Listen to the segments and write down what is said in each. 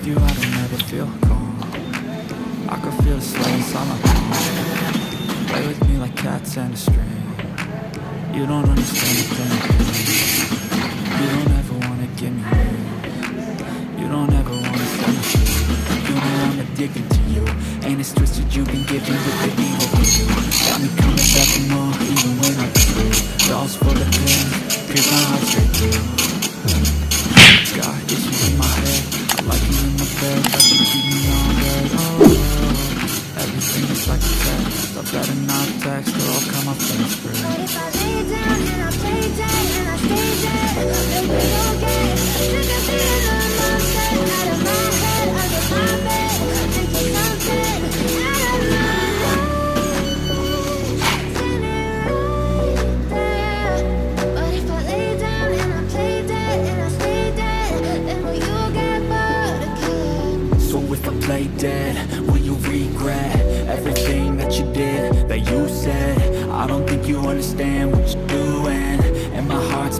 With you I don't ever feel calm. I can feel the sweat inside my palm. Play with me like cats and a string. You don't understand the thing You don't ever wanna give me real You don't ever wanna set me You know I'm addicted to you. Ain't as twisted you've been giving with the evil for you. Got me coming back for more Everything like a test. I better not text or I'll friends for But if I lay down and I play dead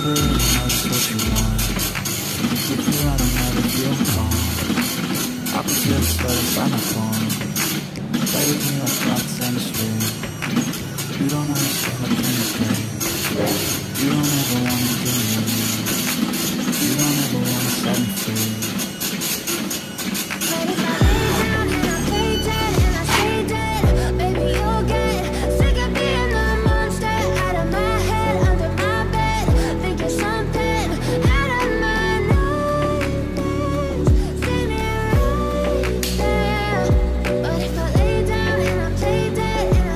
What you. want you, I don't ever feel calm I can feel my Play with me like and a You don't understand chemistry You don't ever wanna give me You don't ever